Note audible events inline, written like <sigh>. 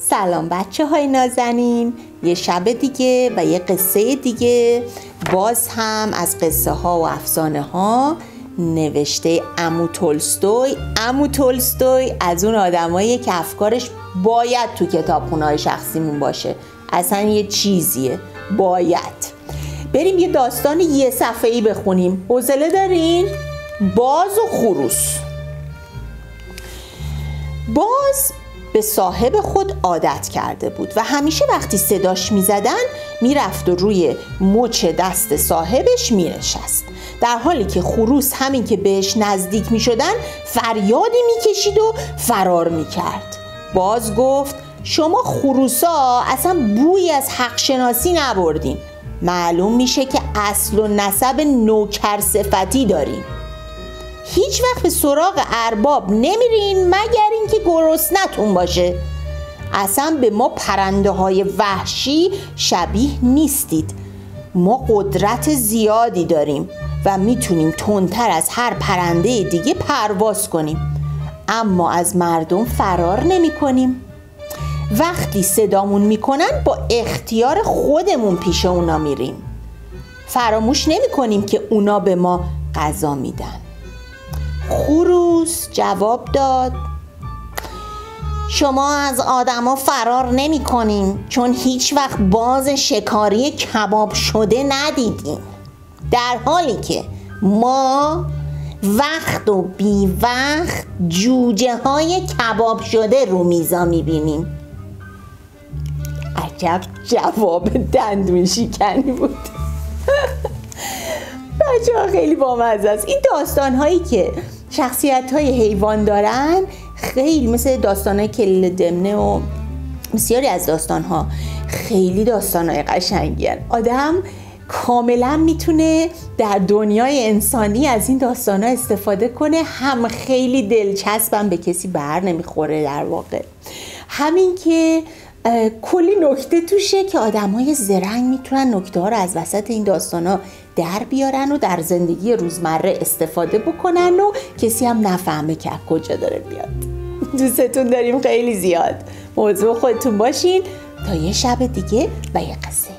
سلام بچه های نازنین. یه شب دیگه و یه قصه دیگه. باز هم از قصه ها و افسانه ها نوشته امو تولستوی. امو تولستوی از اون آدمایی که افکارش باید تو کتاب های شخصیمون باشه. اصلا یه چیزیه. باید. بریم یه داستان یه صفحه ای بخونیم. حوصله دارین؟ باز و خروس. باز به صاحب خود عادت کرده بود و همیشه وقتی صداش می‌زدن می‌رفت و روی مچ دست صاحبش مینشست. در حالی که خروس همین که بهش نزدیک می‌شدن فریادی می‌کشید و فرار می‌کرد. باز گفت شما خروسا اصلا بوی از حق شناسی نبردین. معلوم میشه که اصل و نسب نوکر صفتی داریم هیچ وقت به سراغ ارباب نمیرین مگر اینکه گرسنتون باشه. اصلا به ما پرنده های وحشی شبیه نیستید. ما قدرت زیادی داریم و می‌تونیم تندتر از هر پرنده دیگه پرواز کنیم. اما از مردم فرار نمی کنیم وقتی صدامون می‌کنن با اختیار خودمون پیش اونا میریم. فراموش نمی کنیم که اونا به ما غذا میدن. خروس جواب داد. شما از آدما فرار نمی کنین چون هیچ وقت باز شکاری کباب شده ندیدیم در حالی که ما وقت و بی وقت جوجه های کباب شده رو میزا می‌بینیم. عجب جواب دندون شکنی بود. <laughs> بچه ها خیلی بامزه است. این داستان هایی که شخصیت های حیوان دارن خیلی مثل داستان های کل دمنه و بسیاری از داستان ها خیلی داستان های قشنگی آدم کاملا می‌تونه در دنیای انسانی از این داستان ها استفاده کنه هم خیلی دلچسبم به کسی بر نمی‌خوره در واقع. همین که کلی نکته توشه که آدم های زرنگ می‌تونن نکته ها رو از وسط این داستان ها در بیارن و در زندگی روزمره استفاده بکنن و کسی هم نفهمه که کجا داره بیاد. دوستتون داریم خیلی زیاد. موضوع خودتون باشین. تا یه شب دیگه و یه قصه.